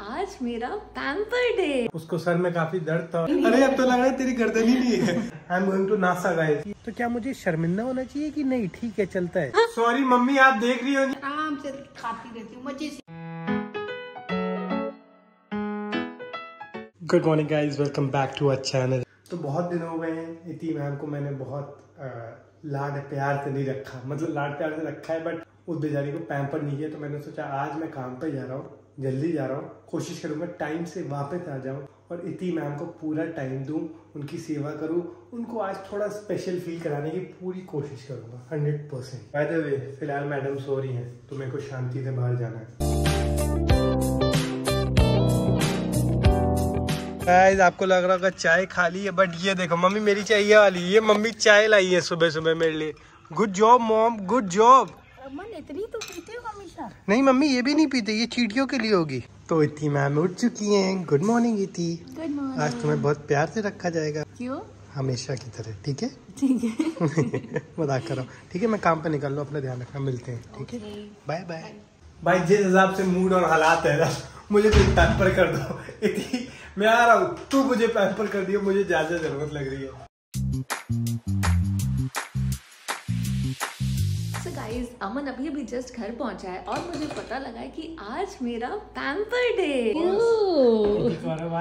आज मेरा pamper day उसको सर में काफ़ी दर्द था। अरे अब तो लग रहा है तेरी गर्दन ही नहीं है। I am going to NASA guys तो क्या मुझे शर्मिंदा होना चाहिए कि नहीं? ठीक है चलता है। सॉरी मम्मी आप देख रही हो आराम से खाती रहती हूँ मज़े से। Good morning guys welcome back to our channel तो बहुत दिन हो गए हैं। इति मैम को मैंने बहुत लाड प्यार से नहीं रखा। मतलब लाड प्यार से रखा है बट उस बेचारी को पैम्पर नहीं किया तो मैंने सोचा आज मैं काम पर जा रहा हूँ। जल्दी जा रहा हूँ। कोशिश करूँगा टाइम से वापस आ जाऊँ और इति मैम को पूरा टाइम दूँ, उनकी सेवा करूँ। उनको आज थोड़ा स्पेशल फील कराने की पूरी कोशिश करूँगा hundred percent by the way फ़िलहाल मैडम सो रही हैं तो मेरे को शांति से बाहर जाना है। गाइस आपको लग रहा होगा चाय खाली है बट ये देखो, मम्मी मेरी ये वाली, ये मम्मी चाय लाई है सुबह सुबह मेरे लिए। Good job mom good job Aman, इतनी तो पीते हो हमेशा नहीं मम्मी ये भी नहीं पीते ये चीटियों के लिए होगी। तो इति मैम उठ चुकी हैं। Good morning Iti good morning आज तुम्हें बहुत प्यार से रखा जाएगा। क्यों? हमेशा की तरह ठीक है? ठीक है। मज़ाक कर रहा हूँ। ठीक है मैं काम पे निकल लो अपना ध्यान रखना मिलते हैं ठीक है? बाय बाय भाई जिस हिसाब से मूड और हालात है ना मुझे तो पैम्पर कर दो। इतनी मैं आ रहा हूँ। तू मुझे पैम्पर कर दियो मुझे ज़्यादा ज़रूरत लग रही है। अमन अभी अभी जस्ट घर पहुँचा है और मुझे पता लगा है कि आज मेरा पैम्पर डे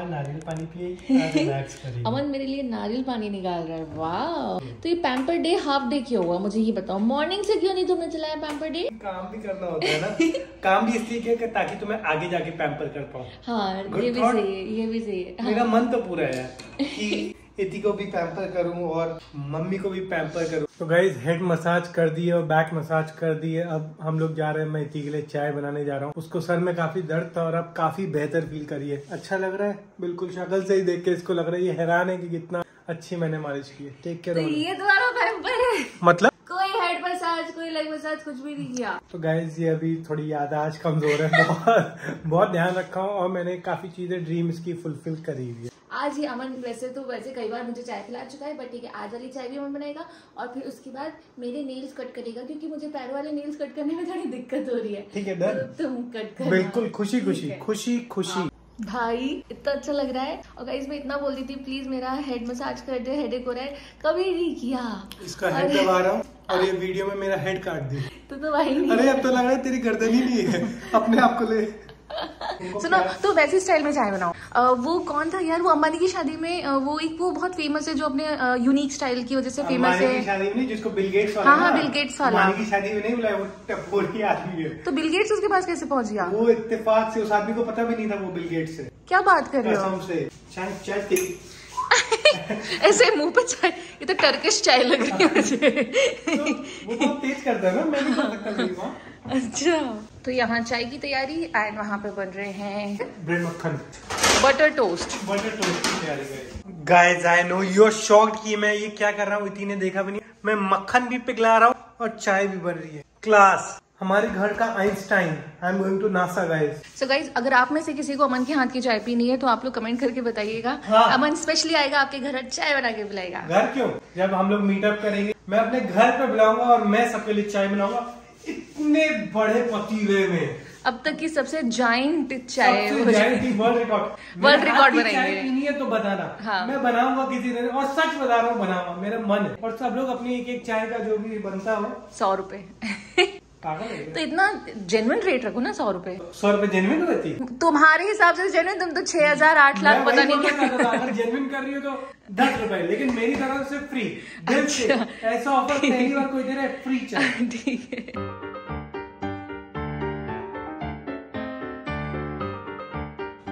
नारियल पानी पिए। अमन मेरे लिए नारियल पानी निकाल रहा है। वाह। तो ये पैम्पर डे हाफ़ डे क्यों हुआ? मुझे ये बताओ। मॉर्निंग से क्यों नहीं तुमने चलाया पैम्पर डे काम भी करना होता है ना। काम भी इसलिए किया ताकि तुम्हें आगे जाके पैम्पर कर पाऊँ। हाँ ये भी. सही है ये भी सही है। हाँ। मेरा मन तो पूरा है कि इति को भी पैम्पर करूँ और मम्मी को भी पैम्पर करूँ। तो गाइज़ हेड मसाज कर दिए और बैक मसाज कर दिए अब हम लोग जा रहे हैं मैं इति के लिए चाय बनाने जा रहा हूँ। उसको सर में काफ़ी दर्द था और अब काफ़ी बेहतर फील करी है। अच्छा लग रहा है? बिल्कुल शक्ल से ही देख के इसको लग रहा है। ये हैरान है कि कितना अच्छी मैंने मालिश की है। टेक तो केयर ये तुम्हारा पैम्पर है। मतलब? कोई हेड मसाज कोई लेग मसाज कुछ भी नहीं किया। तो गाइज़ ये अभी थोड़ी यादाश्त कमज़ोर है। बहुत बहुत ध्यान रखा हूँ और मैंने काफ़ी चीज़ें ड्रीम्स की फुलफिल करी हुई है। आज ही अमन वैसे तो वैसे कई बार मुझे चाय पिला चुका है बट ठीक है आज वाली चाय भी अमन बनाएगा और फिर उसके बाद मेरे नेल्स कट करेगा क्योंकि मुझे पैर वाले नेल्स कट करने में थोड़ी दिक्कत हो रही है। ठीक है डन तो तुम कट कर। बिल्कुल खुशी खुशी खुशी खुशी। भाई इतना अच्छा लग रहा है। और गाइस मैं इतना बोल रही थी प्लीज़ मेरा हेड मसाज कर दे हेडेक हो रहा है। कभी नहीं किया। इसका हेड दबा रहा हूँ और ये वीडियो में मेरा हेड काट दी। तो तो भाई अरे अब तो लग रहा है तेरी गर्दन ही नहीं है। अपने आप को ले। सुनो तो वैसे स्टाइल में चाय बनाओ। वो कौन था यार? वो अंबानी की शादी में वो एक वो बहुत फ़ेमस है जो अपने यूनिक स्टाइल की वजह से फ़ेमस है। शादी में जिसको बिल गेट्स वाला हाँ, हाँ, ना, बिल गेट्स वाला। की शादी में नहीं बुलाया वो आदमी है। तो बिल गेट्स उसके पास कैसे पहुँच गया? वो इत्तेफाक से उस आदमी को पता भी नहीं था वो बिल गेट्स है क्या बात कर रहे हो? ऐसे मुँह पे चाय ये तो टर्किश चाय लग रही है मुझे। तो वो बहुत तेज करता है ना मैं नहीं कर सकता माँ अच्छा। तो यहाँ चाय की तैयारी एंड वहाँ पे बन रहे हैं। ब्रेड मक्खन। बटर टोस्ट बटर टोस्ट की तैयारी guys I know you are shocked कि मैं ये क्या कर रहा हूँ इतनी ने देखा भी नहीं। मैं मक्खन भी पिघला रहा हूँ और चाय भी बन रही है। क्लास हमारे घर का Einstein I am going to NASA guys so guys अगर आप में से किसी को अमन के हाथ की चाय पीनी है तो आप लोग कमेंट करके बताइएगा। हाँ। अमन स्पेशली आएगा आपके घर चाय बना के पिलाएगा। घर क्यों? जब हम लोग मीटअप करेंगे मैं अपने घर पे बुलाऊँगा और मैं सबके लिए चाय बनाऊँगा। इतने बड़े पतीले में। अब तक की सबसे जाइंट चाय वर्ल्ड हो। की वर्ल्ड रिकॉर्ड बनाएँगे। है तो बताना। हाँ। मैं बनाऊँगा किसी दिन और सच बता रहा हूँ बनाऊँगा। मेरा मन है। और सब लोग अपनी एक एक चाय का जो भी बनता हो। सौ रुपए। तो इतना जेन्युइन रेट रखो ना सौ रुपए। सौ रुपए जेनविन रहती है। तुम्हारे हिसाब से जेन्युइन तुम तो छह हज़ार आठ लाख पता नहीं क्या। अगर जेनविन कर रही हो तो दस रुपए लेकिन मेरी तरफ़ से फ्री अच्छा। ऐसा ऑफ़र पहली बार कोई दे रहा है फ्री ठीक है।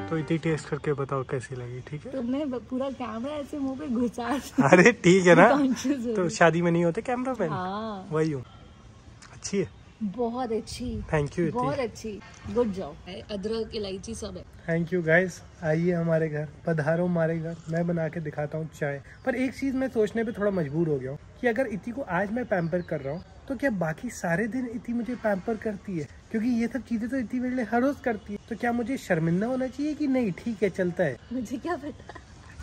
तो इतनी टेस्ट करके बताओ कैसी लगी ठीक है? तुमने पूरा कैमरा ऐसे मुँह पे घुसा अरे ठीक है ना। तो शादी में नहीं होते कैमरा मैन हाँ। वही हूँ। अच्छी है। बहुत अच्छी। थैंक यू बहुत अच्छी। गुड जॉब अदरक इलायची सब है। थैंक यू गाइस आइए हमारे घर। पधारो हमारे घर। मैं बना के दिखाता हूँ चाय। पर एक चीज़ मैं सोचने पे थोड़ा मजबूर हो गया हूँ कि अगर इति को आज मैं पैम्पर कर रहा हूँ तो क्या बाकी सारे दिन इति मुझे पैम्पर करती है? क्योंकि ये सब चीज़ें तो इति मेरे लिए हर रोज करती है। तो क्या मुझे शर्मिंदा होना चाहिए कि नहीं ठीक है चलता है? मुझे क्या पता?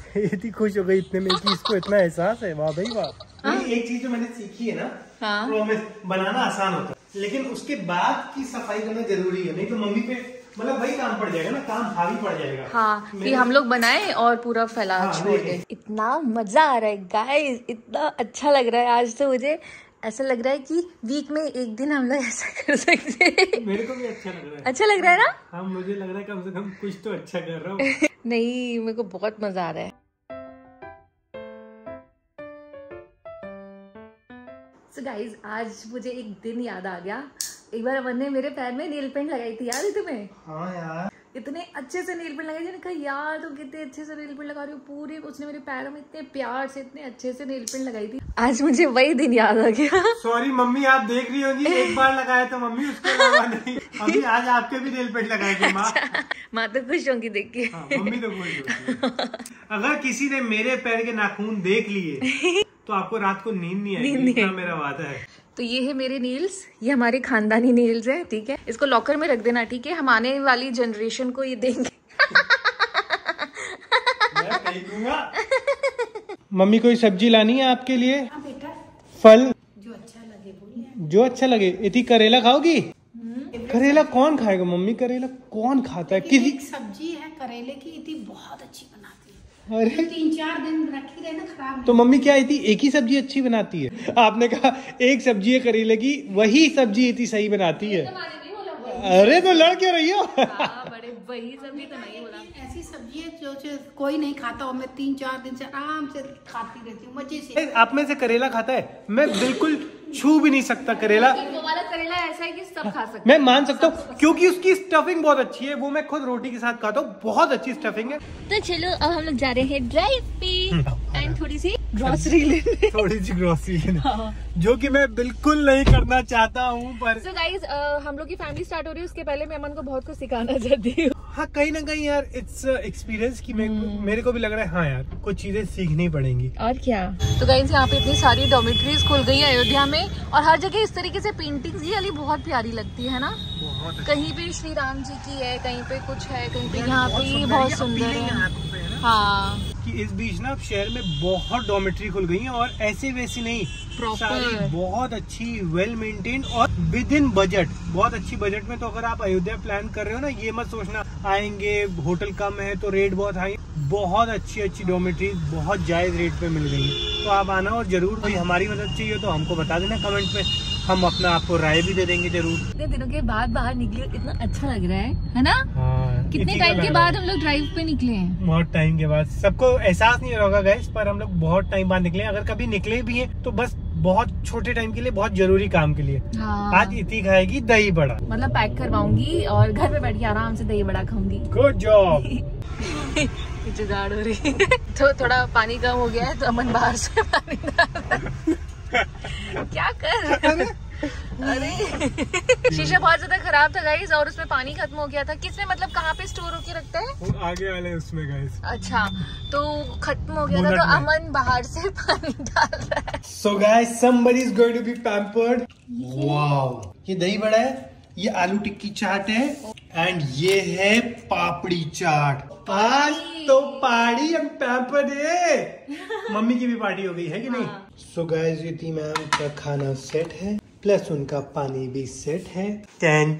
इतनी खुश हो गई इतने में कि इसको इतना एहसास है। वाह भाई वाह। एक चीज़ जो मैंने सीखी है ना हाँ। बनाना आसान होता है। लेकिन उसके बाद की सफ़ाई करना ज़रूरी है। नहीं तो मम्मी पे मतलब वही काम पड़ जाएगा ना काम हावी पड़ जाएगा। हाँ कि हम लोग बनाए और पूरा फैला हाँ, छोड़ दे। इतना मज़ा आ रहा है गाइस इतना अच्छा लग रहा है आज तो मुझे। ऐसा लग रहा है कि वीक में एक दिन हम लोग ऐसा कर सकते हैं। मेरे को भी अच्छा लग रहा है। अच्छा लग रहा है ना? हाँ मुझे लग रहा है कम से कम कुछ तो अच्छा कर रहा हूँ। नहीं मेरे को बहुत मज़ा आ रहा है। सो गाइज़ आज मुझे एक दिन याद आ गया। एक बार अमन ने मेरे पैर में नील पेंट लगाई थी याद है तुम्हें? हाँ यार। इतने अच्छे से नील पेंट लगाई मैंने कहा यार तुम कितने अच्छे से नील पेंट लगा रही हो। पूरे उसने मेरे पैरों में इतने प्यार से इतने अच्छे से नील पेंट लगाई थी। आज मुझे वही दिन याद आ गया। सॉरी मम्मी आप देख रही होगी एक बार लगाया तो मम्मी उसके अलावा नहीं। आज आपके भी नील पेंट लगाएगी माँ। माँ तो खुश होंगी देख के। हाँ, मम्मी तो खुश होती है। अगर किसी ने मेरे पैर के नाखून देख लिए तो आपको रात को नींद नहीं नींद आएगी नहीं इतना मेरा वादा है। तो ये है मेरे नील्स ये हमारे खानदानी नील्स है ठीक है? इसको लॉकर में रख देना ठीक है? हम आने वाली जनरेशन को ये देंगे। मम्मी कोई सब्ज़ी लानी है आपके लिए? हाँ बेटा। फल। जो अच्छा लगे बोलिए जो अच्छा लगे। इतनी करेला खाओगी? करेला कौन खाएगा मम्मी? करेला कौन खाता है? किसी सब्ज़ी है करेले की। इतनी बहुत अच्छी अरे। तीन चार दिन रखी रहे ना खराब तो मम्मी क्या आई थी एक ही सब्ज़ी अच्छी बनाती है? आपने कहा एक सब्ज़ी है करेले की वही सब्ज़ी इतनी सही बनाती है। अरे तो लड़ क्यों रही हो बड़े वही सब्ज़ी तो नहीं बोला। ऐसी सब्ज़ी है जो, जो कोई नहीं खाता और मैं तीन चार दिन से आराम से खाती रहती हूँ मज़े से। आप में से करेला खाता है? मैं बिल्कुल छू भी नहीं सकता करेला। वो वाला करेला ऐसा है कि सब खा सकते मैं मान सकता हूँ क्योंकि उसकी स्टफिंग बहुत अच्छी है वो मैं खुद रोटी के साथ खाता हूँ बहुत अच्छी स्टफिंग है। तो चलो अब हम लोग जा रहे हैं ड्राइव पे। एंड थोड़ी सी ग्रोसरी लेने। थोड़ी सी ग्रोसरी लेने। जो कि मैं बिल्कुल नहीं करना चाहता हूँ पर सो गाइज़ हम लोग की फैमिली स्टार्ट हो रही है उसके पहले मैं अमन को बहुत कुछ सिखाना चाहती हूँ। हाँ कहीं ना कहीं यार इट्स एक्सपीरियंस कि मैं मेरे को भी लग रहा है हाँ यार कुछ चीज़ें सीखनी पड़ेंगी। और क्या? तो गाइज़ यहाँ पे इतनी सारी डोमेट्रीज खुल गई है अयोध्या में और हर जगह इस तरीके से पेंटिंग्स ये अली बहुत प्यारी लगती है ना? बहुत कहीं पे श्री राम जी की है कहीं पे कुछ है कहीं पे यहाँ पे बहुत सुंदर है। हाँ। कि इस बीच ना अब शहर में बहुत डॉमेट्री खुल गई है और ऐसे वैसी नहीं. सारी बहुत अच्छी वेल मेंटेन और विद इन बजट बहुत अच्छी बजट में तो अगर आप अयोध्या प्लान कर रहे हो ना ये मत सोचना आएँगे होटल कम है तो रेट बहुत हाई बहुत अच्छी अच्छी डोमेट्री बहुत जायज़ रेट पे मिल गई हैं। तो आप आना और ज़रूर कोई हमारी मदद चाहिए तो हमको बता देना कमेंट में। हम अपना आपको राय भी दे देंगे ज़रूर। इतने दिनों के बाद बाहर निकले इतना अच्छा लग रहा है है ना? हाँ। कितने टाइम के बाद हम लोग ड्राइव पे निकले हैं? बहुत टाइम के बाद। सबको एहसास नहीं होगा गैस पर हम लोग बहुत टाइम बाद निकले अगर कभी निकले भी हैं तो बस बहुत छोटे टाइम के लिए बहुत ज़रूरी काम के लिए। हाँ। आज इतनी खाएगी दही बड़ा। मतलब पैक करवाऊँगी और घर पे बैठ के आराम से दही बड़ा खाऊँगी। गुड जॉब जुगाड़ हो रही तो थोड़ा पानी कम हो गया है तो अमन बाहर से पानी। क्या कर अरे। शीशा बहुत ज़्यादा खराब था गाइस और उसमें पानी खत्म हो गया था। किसमें मतलब कहाँ पे स्टोर होके रखता है? वो आगे वाले उसमें गैस अच्छा तो खत्म हो गया था तो अमन बाहर से पानी डाल रहा है। So guys somebody is going to be pampered. Wow ये दही बड़ा है ये आलू टिक्की चाट है एंड ये है पापड़ी चाट। आज तो पार्टी एंड पैम्पर्ड है मम्मी की भी पार्टी हो गई है कि नहीं? सो गाइस ये थी मैम का खाना सेट है। प्लस उनका पानी भी सेट है। टेन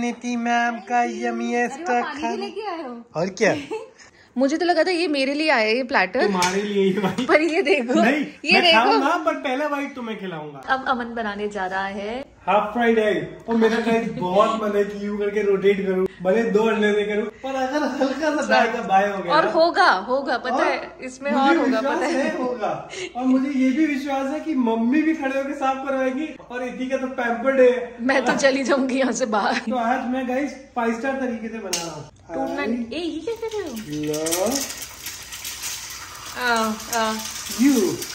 नीति मैम का यमी खाना। और क्या? मुझे तो लगा था ये मेरे लिए आया ये प्लेटर तुम्हारे लिए ही पर ये देखो नहीं ये मैं देखो। ना पर पहला वाइट तुम्हें खिलाऊँगा। अब अमन बनाने जा रहा है। हाफ़ फ्राइड एग और मेरा गाइस बहुत मन है कि यूँ करके रोटेट करूँ भले दो अंडे से करूँ पर अगर हल्का सा दाल का बाय हो गया और होगा होगा पता है इसमें और होगा पता है। होगा। और मुझे ये भी विश्वास है कि मम्मी भी खड़े होकर साफ़ करवाएगी और इति का तो पैम्पर्ड है। मैं तो चली जाऊँगी यहाँ से बाहर। तो आज मैं गाइस फाइव स्टार तरीके से बना रहा हूँ टूटना नहीं- ए ये क्या कर रहे हो love आ, आ, you.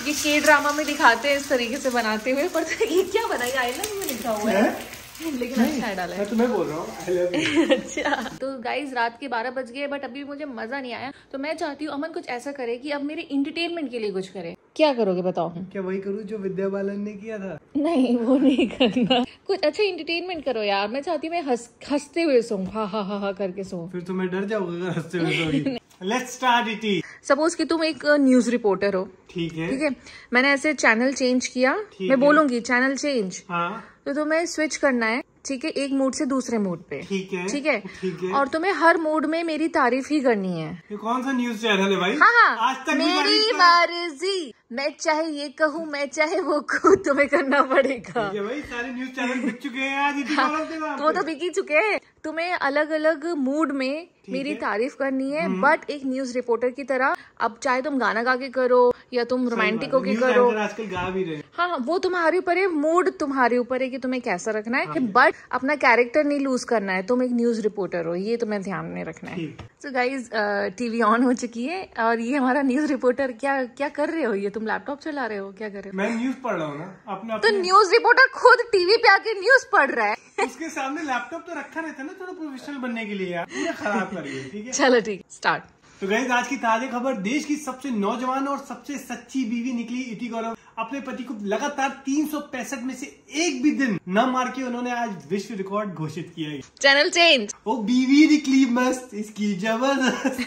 ये के ड्रामा में दिखाते हैं इस तरीके से बनाते हुए पर ये क्या बना ये आई लव यू लिखा हुआ है। लेकिन अच्छा है डाला है। मैं तुम्हें बोल रहा हूँ अच्छा। तो गाइज़ रात के बारह बज गए बट अभी मुझे मज़ा नहीं आया। तो मैं चाहती हूँ अमन कुछ ऐसा करे कि अब मेरे इंटरटेनमेंट के लिए कुछ करे। क्या करोगे बताओ? क्या वही करूँ जो विद्या बालन ने किया था? नहीं वो नहीं करना। कुछ अच्छा इंटरटेनमेंट करो यार। मैं चाहती हूँ मैं हंस हँसते हुए सो हा हा हा हा करके सो फिर तो मैं डर जाऊँगा हँसते हुए लेट्स स्टार्ट इट सपोज़ कि तुम एक न्यूज़ रिपोर्टर हो। ठीक है। ठीक है? मैंने ऐसे चैनल चेंज किया। मैं बोलूँगी चैनल चेंज हाँ। तो तुम्हें स्विच करना है। ठीक है एक मूड से दूसरे मूड पे। ठीक है ठीक है? ठीक है। और तुम्हें हर मूड में मेरी तारीफ़ ही करनी है। ये कौन सा न्यूज़ चैनल है भाई? हाँ हाँ। आज तक मेरी मर्ज़ी मैं चाहे ये कहूँ मैं चाहे वो कहूँ तुम्हें करना पड़ेगा। भाई सारे न्यूज़ चैनल बिक चुके हैं आज हाँ, वो तो बिक ही चुके हैं। तुम्हें अलग अलग मूड में मेरी तारीफ़ करनी है बट एक न्यूज़ रिपोर्टर की तरह अब चाहे तुम गाना गा के करो या तुम रोमांटिक होके करो। आजकल गा भी रहे हाँ। हाँ, वो तुम्हारे ऊपर है मूड तुम्हारे ऊपर है कि तुम्हें कैसा रखना है। बट अपना कैरेक्टर नहीं लूज करना है तुम एक न्यूज़ रिपोर्टर हो ये तुम्हें ध्यान में रखना है। तो गाइज़ टीवी ऑन हो चुकी है और ये हमारा न्यूज़ रिपोर्टर क्या क्या कर रहे हो? ये तुम लैपटॉप चला रहे हो क्या कर रहे हो? मैं न्यूज़ पढ़ रहा हूँ ना अपने तो न्यूज़ रिपोर्टर खुद टीवी पे आके न्यूज़ पढ़ रहा है। उसके सामने लैपटॉप तो रखा रहता है ना थोड़ा प्रोफेशनल बनने के लिए यार। खराब कर ठीक है? चलो ठीक स्टार्ट तो गैस आज की ताज़ा खबर देश की सबसे नौजवान और सबसे सच्ची बीवी निकली इटी गौरव अपने पति को लगातार तीन सौ पैंसठ में से एक भी दिन न मार के उन्होंने आज विश्व रिकॉर्ड घोषित किया है। चैनल चेंज वो बीवी निकली मस्त इसकी ज़बरदस्त।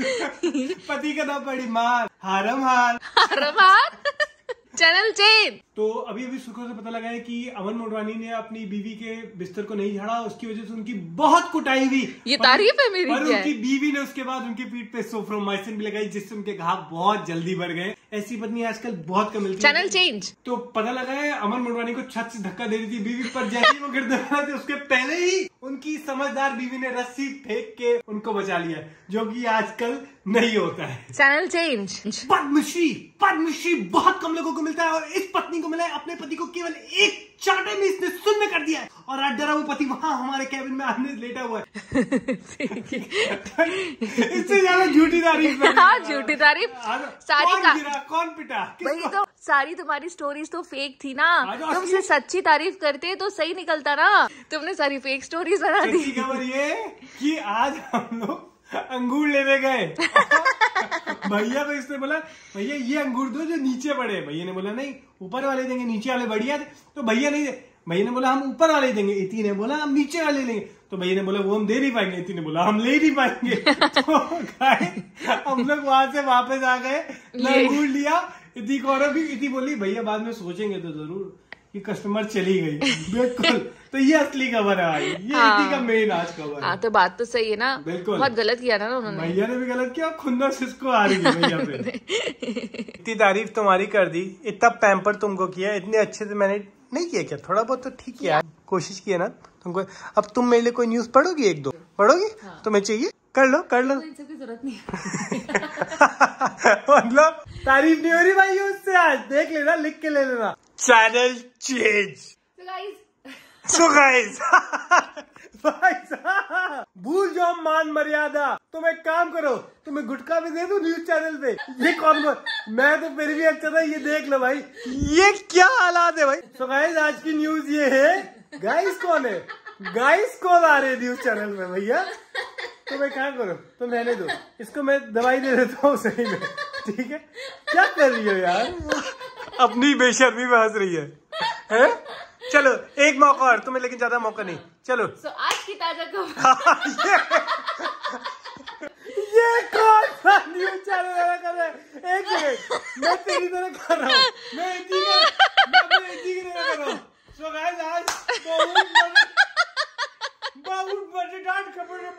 पति का ना पड़ी मार। हारम हार। हारम हार। Channel change. तो अभी अभी सुखों से पता लगा है कि अमन मोडवानी ने अपनी बीवी के बिस्तर को नहीं झाड़ा उसकी वजह से उनकी बहुत कुटाई हुई। ये तारीफ़ है मेरी पर उनकी बीवी ने उसके बाद उनकी पीठ पे सोफ्रोमाइसिन भी लगाई जिससे उनके घाव बहुत जल्दी बढ़ गए। ऐसी पत्नी आजकल बहुत कम मिलती है। Channel change. तो पता लगा है अमन मोडवानी को छत से धक्का दे रही थी बीवी पर जैसे वो गिर थे उसके पहले ही उनकी समझदार बीवी ने रस्सी फेंक के उनको बचा लिया जो कि आजकल नहीं होता है। चैनल चेंज पद्मश्री पद्मश्री बहुत कम लोगों को मिलता है और इस पत्नी को मिला है। अपने पति को केवल एक चाटे में इसने शून्य कर दिया है। और आज डरा वो पति वहाँ हमारे कैबिन में आने लेटा हुआ है। इससे ज़्यादा झूठी तारीफ़ हाँ झूठी तारीफ़। सारी कौन का कौन पिटा वही तो सारी तुम्हारी स्टोरीज तो फेक थी ना। तुम से सच्ची तारीफ़ करते तो सही निकलता ना। तुमने सारी फेक स्टोरीज बना दी। खबर ये कि आज हम लोग अंगूर लेने गए। भैया को इसने बोला भैया ये अंगूर दो जो नीचे पड़े भैया ने बोला नहीं ऊपर वाले देंगे नीचे वाले बढ़िया थे। तो भैया नहीं भैया ने बोला हम ऊपर वाले देंगे। इति ने बोला हम नीचे वाले लेंगे तो भैया ने बोला वो हम दे नहीं पाएँगे। इति ने बोला हम ले नहीं पाएँगे। तो हम लोग वहाँ से वापस आ गए अंगूर लिया। इति को भी इति बोली भैया बाद में सोचेंगे तो ज़रूर। कि कस्टमर चली गई। बिल्कुल। तो ये असली खबर है भाई ये हाँ। का मेन आज खबर हाँ। तो बात तो सही है ना। बिल्कुल। बहुत गलत किया ना उन्होंने। भैया ने भी गलत किया खुंदस इसको आ रही है भैया पे। इतनी तारीफ़ तुम्हारी कर दी। इतना पैम्पर तुमको किया इतने अच्छे से मैंने नहीं किया क्या? थोड़ा बहुत तो ठीक किया। कोशिश किया ना तुमको। अब तुम मेरे लिए कोई न्यूज़ पढ़ोगी एक दो? पढ़ोगी? तुम्हें चाहिए? कर लो कर लो। इन सबकी ज़रूरत नहीं मतलब तारीफ़ नहीं हो रही भाई उससे आज। देख लेना लिख के ले लेना। चैनल चेंज तो सो गाइस भाई साहब भूल जाओ मान मर्यादा। तुम एक काम करो तुम्हें गुटखा भी दे दो न्यूज़ चैनल पे। ये कौन बोल मैं तो फिर भी अच्छा था ये देख लो भाई। ये क्या हालात है भाई। सो गाइस आज की न्यूज़ ये है। गाइस कौन है? गाइस कौन आ रहे न्यूज़ चैनल में भैया? तुम एक काम करो? तुम रहने दो। इसको मैं दवाई दे देता हूँ सही में। ठीक है? क्या कर रही हो यार? अपनी बेशर्मी में हंस रही है। हैं? चलो एक मौका और तुम्हें लेकिन ज़्यादा मौका नहीं। चलो। तो आज की ताज़ा खबर। ये कौन सा न्यूज़ चैनल वाला कर रहा है। एक सेकंड मैं तेरी तरह कर रहा हूँ। मैं इसी मैं इसी की तरह कर रहा हूँ। सो गाइस आज बहुत बहुत मज़ेदार खबर है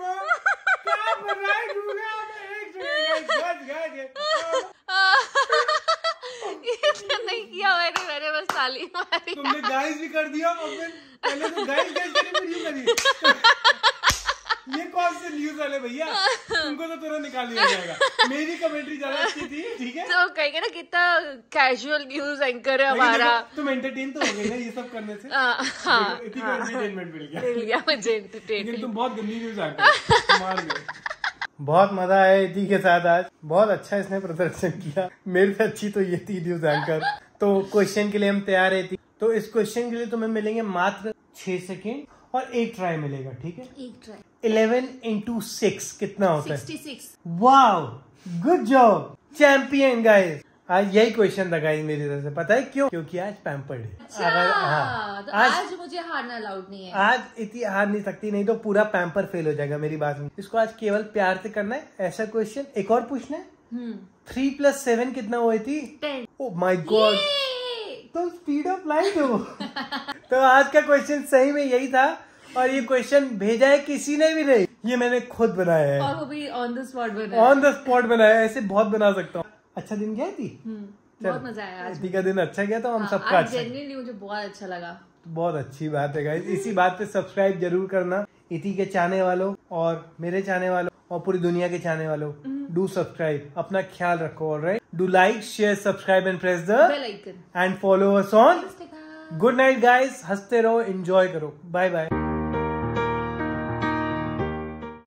कर नहीं किया मैंने मैंने बस ताली मारी तुमने गाइस भी कर दिया और फिर पहले तो गाइस गाइस करके वीडियो करी। ये कौन से न्यूज़ वाले भैया? तुमको तो तुरंत निकाल दिया जाएगा। मेरी कमेंट्री ज़्यादा अच्छी थी ठीक है? तो कहेंगे ना कितना कैजुअल न्यूज़ एंकर है हमारा। तुम एंटरटेन तो हो गई ना ये सब करने से। हाँ, हाँ, इतनी एंटरटेनमेंट मिल गया। मिल गया मुझे लेकिन तुम बहुत गंदी न्यूज़ मार गए बहुत मज़ा आया इति के साथ आज। बहुत अच्छा इसने प्रदर्शन किया। मेरे से अच्छी तो ये थी न्यूज़ एंकर तो क्वेश्चन के लिए हम तैयार है तो इस क्वेश्चन के लिए तुम्हें मिलेंगे मात्र छह सेकेंड और एक ट्राई मिलेगा ठीक है? एक ट्राई इलेवन इंटू सिक्स कितना होता 66. है wow good job champion guys आज यही क्वेश्चन था गाइस मेरी तरफ़ से। पता है क्यों? क्योंकि आज पैम्पर्ड है। अगर हाँ। तो आज आज मुझे हारना अलाउड नहीं है। आज इतनी हार नहीं सकती नहीं तो पूरा पैम्पर फेल हो जाएगा मेरी बात में। इसको आज केवल प्यार से करना है ऐसा क्वेश्चन एक और पूछना है। थ्री प्लस सेवन कितना हुई थी? माई गॉड तो स्पीड ऑफ़ लाइट हो तो आज का क्वेश्चन सही में यही था और ये क्वेश्चन भेजा है किसी ने भी नहीं। ये मैंने खुद बनाया है। और वो भी ऑन द स्पॉट बना ऑन द स्पॉट बनाया ऐसे बहुत बना सकता हूँ। अच्छा दिन गया थी? हम्म, बहुत मज़ा आया आज। का दिन अच्छा गया था हम हाँ, सबका अच्छा। मुझे बहुत अच्छा लगा। बहुत अच्छी बात है गाइस इसी बात पे सब्सक्राइब ज़रूर करना। इति के चाहने वालों और मेरे चाहने वालों और पूरी दुनिया के चाहने वालों डू सब्सक्राइब अपना ख्याल रखो और right do like share subscribe and press the bell icon and follow us on good night guys हँसते रहो एंजॉय करो. Bye bye